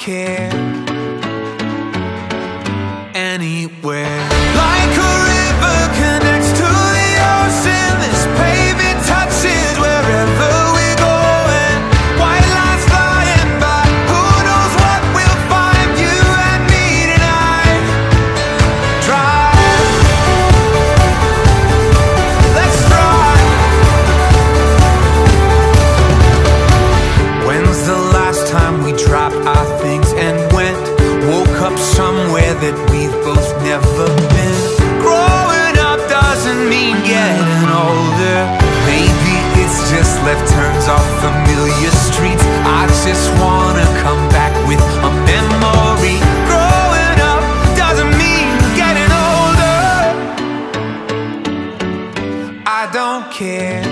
care anywhere. Like getting older. Maybe it's just left turns off familiar streets. I just wanna come back with a memory. Growing up doesn't mean getting older. I don't care